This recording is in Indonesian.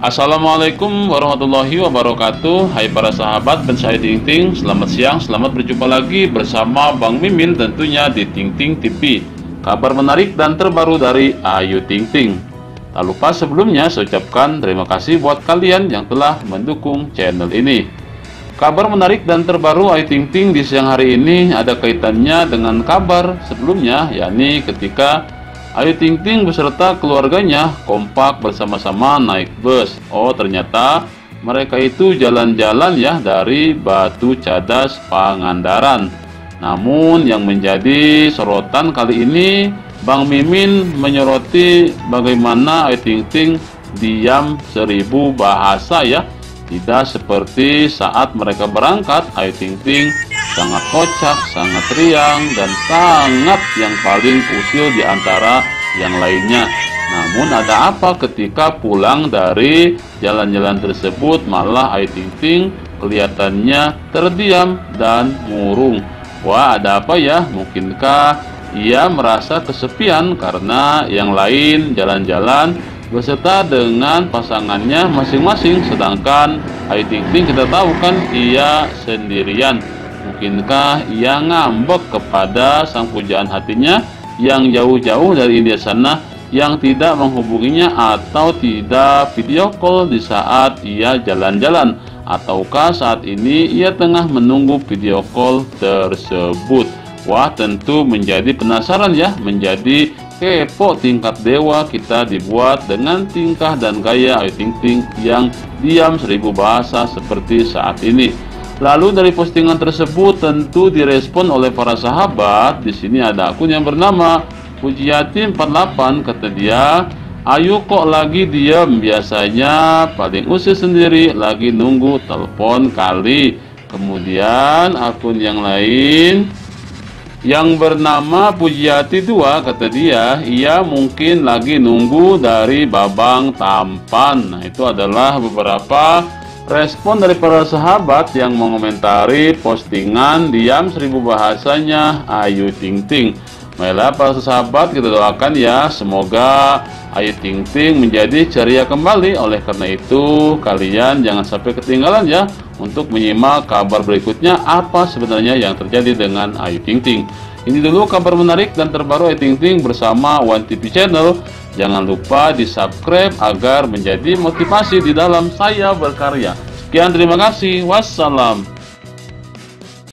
Assalamualaikum warahmatullahi wabarakatuh. Hai para sahabat saya Ting Ting Selamat siang, selamat berjumpa lagi bersama Bang Mimin tentunya di Ting Ting TV Kabar menarik dan terbaru dari Ayu Ting Ting. Tak lupa sebelumnya saya ucapkan terima kasih buat kalian yang telah mendukung channel ini. Kabar menarik dan terbaru Ayu Ting Ting di siang hari ini ada kaitannya dengan kabar sebelumnya yakni ketika Ayu Ting Ting beserta keluarganya kompak bersama-sama naik bus. Oh, ternyata mereka itu jalan-jalan ya dari Batu Cadas Pangandaran. Namun yang menjadi sorotan kali ini Bang Mimin menyoroti bagaimana Ayu Ting Ting diam seribu bahasa ya. Tidak seperti saat mereka berangkat Ayu Ting Ting sangat kocak, sangat riang, dan sangat yang paling usil di antara yang lainnya. Namun ada apa ketika pulang dari jalan-jalan tersebut malah Ayu Ting Ting kelihatannya terdiam dan murung. Wah ada apa ya? Mungkinkah ia merasa kesepian karena yang lain jalan-jalan beserta dengan pasangannya masing-masing sedangkan Ayu Ting Ting kita tahu kan ia sendirian. Mungkinkah ia ngambek kepada sang pujaan hatinya yang jauh-jauh dari India sana yang tidak menghubunginya atau tidak video call di saat ia jalan-jalan? Ataukah saat ini ia tengah menunggu video call tersebut? Wah tentu menjadi penasaran ya menjadi kepo tingkat dewa kita dibuat dengan tingkah dan gaya Ayu Ting Ting yang diam seribu bahasa seperti saat ini Lalu dari postingan tersebut tentu direspon oleh para sahabat. Di sini ada akun yang bernama Pujiati 48 kata dia, "Ayo kok lagi diam? Biasanya paling usil sendiri lagi nunggu telepon kali." Kemudian akun yang lain yang bernama Pujiati 2 kata dia, ia mungkin lagi nunggu dari babang tampan. Nah, itu adalah beberapa Respon dari para sahabat yang mengomentari postingan diam seribu bahasanya Ayu Ting Ting. Baiklah para sahabat kita doakan ya semoga Ayu Ting Ting menjadi ceria kembali. Oleh karena itu kalian jangan sampai ketinggalan ya untuk menyimak kabar berikutnya apa sebenarnya yang terjadi dengan Ayu Ting Ting. Ini dulu kabar menarik dan terbaru Ayu Ting Ting bersama One TV Channel. Jangan lupa di subscribe agar menjadi motivasi di dalam saya berkarya. Sekian terima kasih. Wassalam.